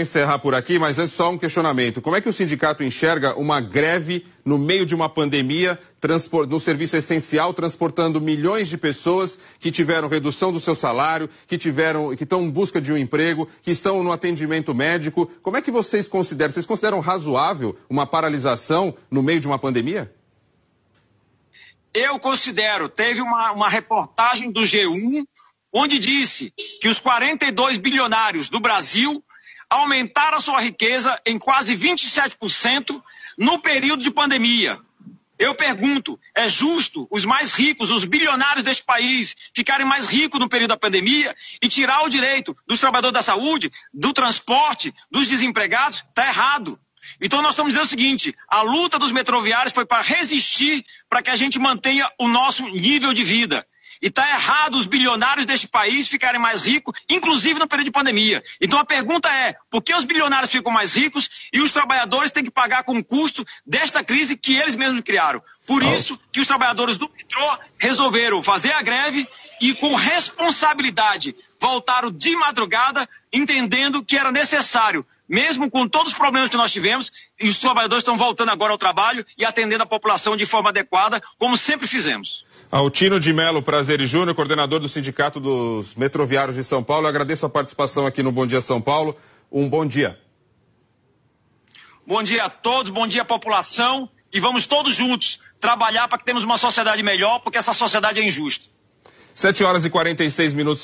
encerrar por aqui, mas antes só um questionamento. Como é que o sindicato enxerga uma greve no meio de uma pandemia, no serviço essencial, transportando milhões de pessoas que tiveram redução do seu salário, que tiveram, que estão em busca de um emprego, que estão no atendimento médico? Como é que vocês consideram? Vocês consideram razoável uma paralisação no meio de uma pandemia? Eu considero. Teve uma, uma reportagem do G1 onde disse que os 42 bilionários do Brasil aumentaram a sua riqueza em quase 27% no período de pandemia. Eu pergunto, é justo os mais ricos, os bilionários deste país, ficarem mais ricos no período da pandemia e tirar o direito dos trabalhadores da saúde, do transporte, dos desempregados? Está errado. Então nós estamos dizendo o seguinte: a luta dos metroviários foi para resistir para que a gente mantenha o nosso nível de vida. E está errado os bilionários deste país ficarem mais ricos, inclusive no período de pandemia. Então a pergunta é: por que os bilionários ficam mais ricos e os trabalhadores têm que pagar com o custo desta crise que eles mesmos criaram? Por isso que os trabalhadores do metrô resolveram fazer a greve e com responsabilidade voltaram de madrugada, entendendo que era necessário mesmo com todos os problemas que nós tivemos, e os trabalhadores estão voltando agora ao trabalho e atendendo a população de forma adequada, como sempre fizemos. Altino de Melo Prazer Júnior, coordenador do Sindicato dos Metroviários de São Paulo. Eu agradeço a participação aqui no Bom Dia São Paulo. Um bom dia. Bom dia a todos, bom dia à população e vamos todos juntos trabalhar para que tenhamos uma sociedade melhor, porque essa sociedade é injusta. 7 horas e 46 minutos.